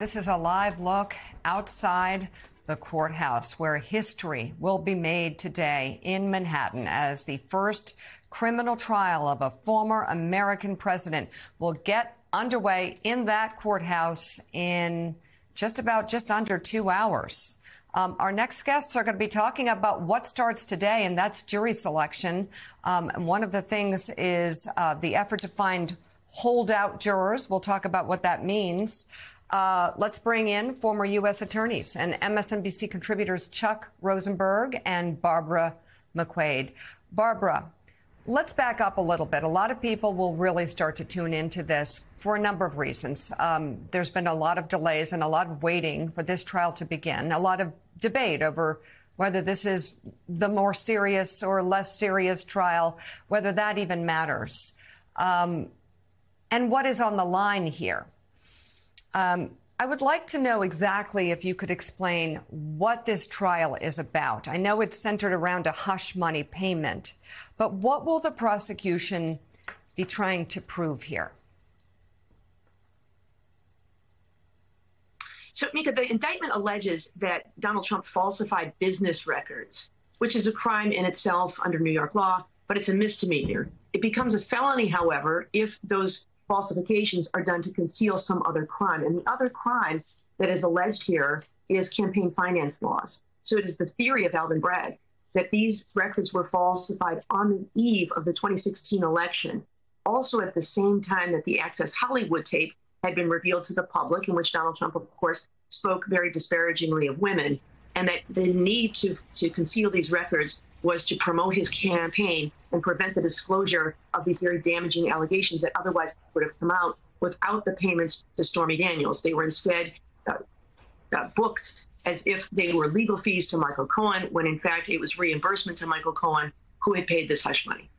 This is a live look outside the courthouse where history will be made today in Manhattan as the first criminal trial of a former American president will get underway in that courthouse in just about just under two hours. Um, our next guests are going to be talking about what starts today, and that's jury selection. Um, and one of the things is uh, the effort to find holdout jurors. We'll talk about what that means. Uh, let's bring in former U.S. attorneys and MSNBC contributors Chuck Rosenberg and Barbara McQuade. Barbara, let's back up a little bit. A lot of people will really start to tune into this for a number of reasons. Um, there's been a lot of delays and a lot of waiting for this trial to begin, a lot of debate over whether this is the more serious or less serious trial, whether that even matters. Um, and what is on the line here? Um, I would like to know exactly if you could explain what this trial is about. I know it's centered around a hush money payment, but what will the prosecution be trying to prove here? So, Mika, the indictment alleges that Donald Trump falsified business records, which is a crime in itself under New York law, but it's a misdemeanor. It becomes a felony, however, if those falsifications are done to conceal some other crime. And the other crime that is alleged here is campaign finance laws. So it is the theory of Alvin Bragg that these records were falsified on the eve of the 2016 election, also at the same time that the Access Hollywood tape had been revealed to the public, in which Donald Trump, of course, spoke very disparagingly of women, and that the need to, to conceal these records was to promote his campaign and prevent the disclosure of these very damaging allegations that otherwise would have come out without the payments to Stormy Daniels. They were instead uh, uh, booked as if they were legal fees to Michael Cohen, when in fact it was reimbursement to Michael Cohen, who had paid this hush money.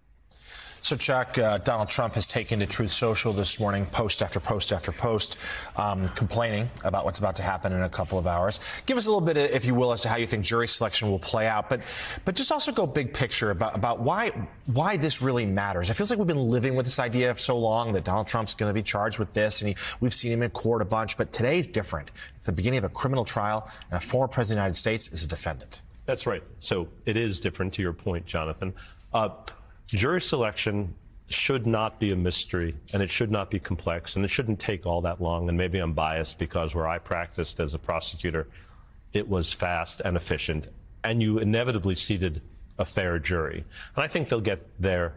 So, Chuck, uh, Donald Trump has taken to Truth Social this morning, post after post after post, um, complaining about what's about to happen in a couple of hours. Give us a little bit, if you will, as to how you think jury selection will play out, but but just also go big picture about about why why this really matters. It feels like we've been living with this idea for so long that Donald Trump's going to be charged with this, and he, we've seen him in court a bunch. But today's different. It's the beginning of a criminal trial, and a former president of the United States is a defendant. That's right. So it is different to your point, Jonathan. Uh, jury selection should not be a mystery and it should not be complex and it shouldn't take all that long. And maybe I'm biased because where I practiced as a prosecutor, it was fast and efficient and you inevitably seated a fair jury. And I think they'll get there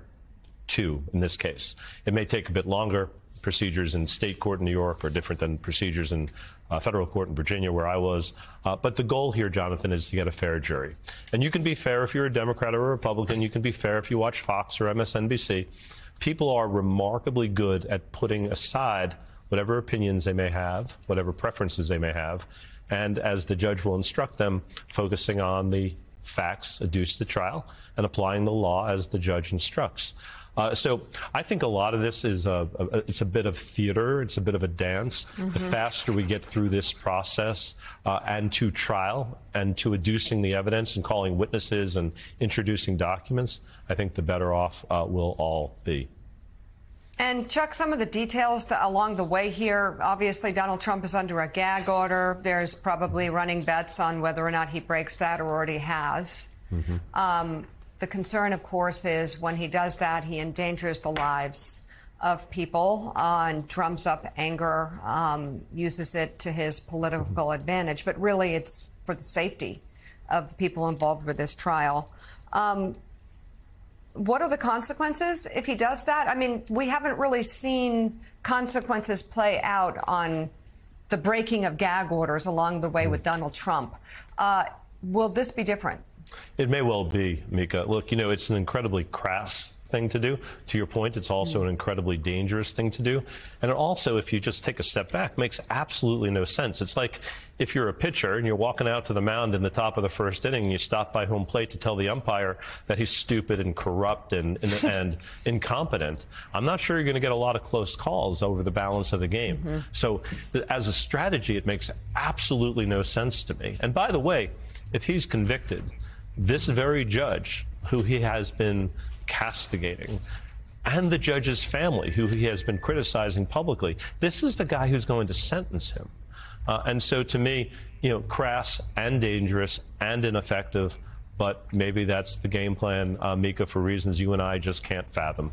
too in this case. It may take a bit longer. Procedures in state court in New York are different than procedures in uh, federal court in Virginia, where I was. Uh, but the goal here, Jonathan, is to get a fair jury. And you can be fair if you're a Democrat or a Republican. You can be fair if you watch Fox or MSNBC. People are remarkably good at putting aside whatever opinions they may have, whatever preferences they may have, and as the judge will instruct them, focusing on the facts adduced at trial and applying the law as the judge instructs. Uh, so I think a lot of this is a, a, it's a bit of theater. It's a bit of a dance. Mm-hmm. The faster we get through this process uh, and to trial and to adducing the evidence and calling witnesses and introducing documents, I think the better off uh, we'll all be. And Chuck, some of the details along the way here. Obviously, Donald Trump is under a gag order. There's probably running bets on whether or not he breaks that or already has. Mm-hmm. Um, the concern, of course, is when he does that, he endangers the lives of people uh, and drums up anger, um, uses it to his political advantage. But really, it's for the safety of the people involved with this trial. Um, what are the consequences if he does that? I mean, we haven't really seen consequences play out on the breaking of gag orders along the way with Donald Trump. Uh, will this be different? It may well be, Mika. Look, you know, it's an incredibly crass thing to do. To your point, it's also an incredibly dangerous thing to do. And it also, if you just take a step back, makes absolutely no sense. It's like if you're a pitcher and you're walking out to the mound in the top of the first inning and you stop by home plate to tell the umpire that he's stupid and corrupt and, and, and incompetent, I'm not sure you're going to get a lot of close calls over the balance of the game. Mm-hmm. So, th- as a strategy, it makes absolutely no sense to me. And by the way, if he's convicted, this very judge, who he has been castigating, and the judge's family, who he has been criticizing publicly, this is the guy who's going to sentence him. Uh, and so to me, you know, crass and dangerous and ineffective, but maybe that's the game plan, uh, Mika, for reasons you and I just can't fathom.